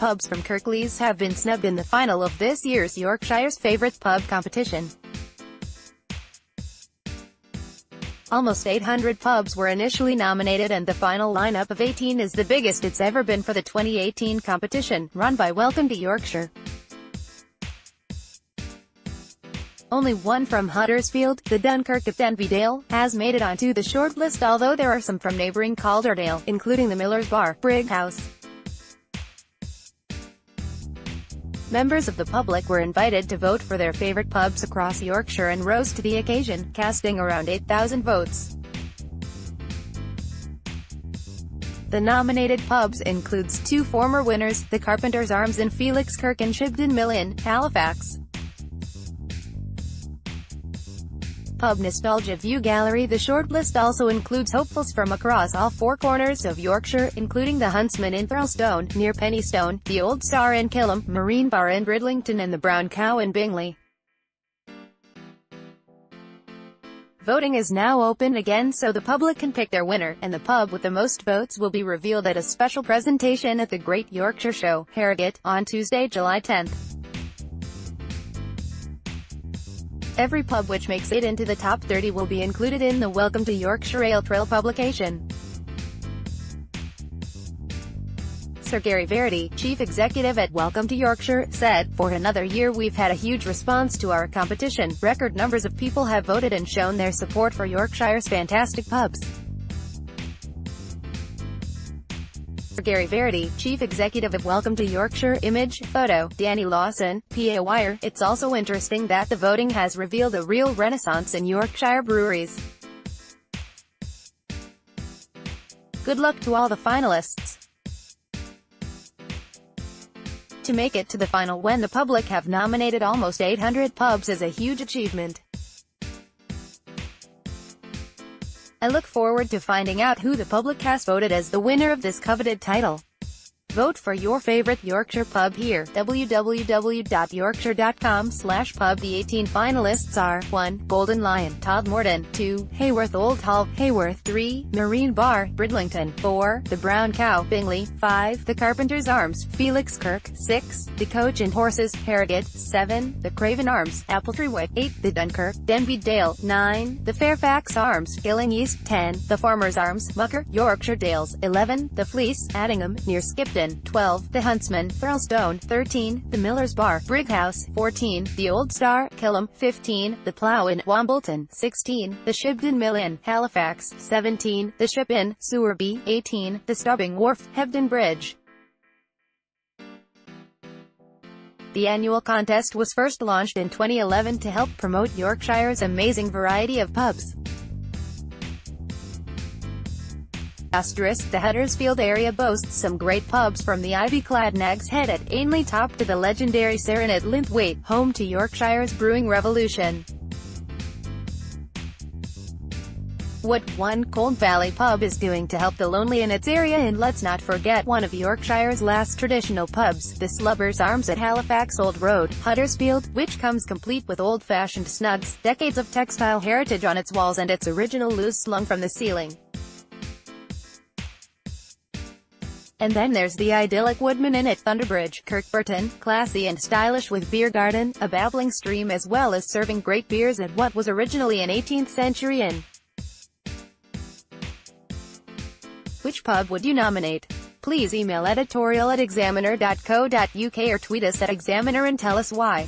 pubs from Kirklees have been snubbed in the final of this year's Yorkshire's favourite pub competition. Almost 800 pubs were initially nominated and the final lineup of 18 is the biggest it's ever been for the 2018 competition, run by Welcome to Yorkshire. Only one from Huddersfield, the Dunkirk of Denby has made it onto the shortlist although there are some from neighbouring Calderdale, including the Miller's Bar, Brighouse. Members of the public were invited to vote for their favourite pubs across Yorkshire and rose to the occasion, casting around 8,000 votes. The nominated pubs includes two former winners, the Carpenter's Arms in Felixkirk and Shibden Mill in Halifax. Pub Nostalgia View Gallery The shortlist also includes hopefuls from across all four corners of Yorkshire, including the Huntsman in Thurlestone, near Penistone, the Old Star in Kilham, Marine Bar in Bridlington and the Brown Cow in Bingley. Voting is now open again so the public can pick their winner, and the pub with the most votes will be revealed at a special presentation at the Great Yorkshire Show, Harrogate, on Tuesday, July 10th. Every pub which makes it into the top 30 will be included in the Welcome to Yorkshire Ale Trail publication. Sir Gary Verity, chief executive at Welcome to Yorkshire, said, For another year we've had a huge response to our competition. Record numbers of people have voted and shown their support for Yorkshire's fantastic pubs. Gary Verity, Chief Executive of Welcome to Yorkshire, Image, Photo, Danny Lawson, PA Wire, it's also interesting that the voting has revealed a real renaissance in Yorkshire breweries. Good luck to all the finalists. To make it to the final when the public have nominated almost 800 pubs is a huge achievement. I look forward to finding out who the public has voted as the winner of this coveted title. Vote for your favorite Yorkshire pub here. www.yorkshire.com slash pub The 18 finalists are 1. Golden Lion, Todd Todmorden 2. Haworth Old Hall, Haworth 3. Marine Bar, Bridlington 4. The Brown Cow, Bingley 5. The Carpenter's Arms, Felixkirk 6. The Coach and Horses, Harrogate 7. The Craven Arms, Appletreewick 8. The Dunkirk, Denby Dale 9. The Fairfax Arms, Gilling East 10. The Farmer's Arms, Muker, Yorkshire Dales 11. The Fleece, Addingham, near Skipton 12, The Huntsman, Thurlestone, 13, The Miller's Bar, Brighouse, 14, The Old Star, Kilham, 15, The Plough in Wombleton, 16, The Shibden Mill in Halifax, 17, The Ship in Sowerby, 18, The Stubbing Wharf, Hebden Bridge. The annual contest was first launched in 2011 to help promote Yorkshire's amazing variety of pubs. Asterisk The Huddersfield area boasts some great pubs from the ivy-clad Nag's Head at Ainley top to the legendary Sair Inn at Linthwaite, home to Yorkshire's brewing revolution. What one Colne Valley pub is doing to help the lonely in its area and let's not forget one of Yorkshire's last traditional pubs, the Slubbers Arms at Halifax Old Road, Huddersfield, which comes complete with old-fashioned snugs, decades of textile heritage on its walls and its original loose slung from the ceiling. And then there's the idyllic Woodman Inn at Thunderbridge, Kirkburton, classy and stylish with beer garden, a babbling stream as well as serving great beers at what was originally an 18th century inn. Which pub would you nominate? Please email editorial at examiner.co.uk or tweet us at examiner and tell us why.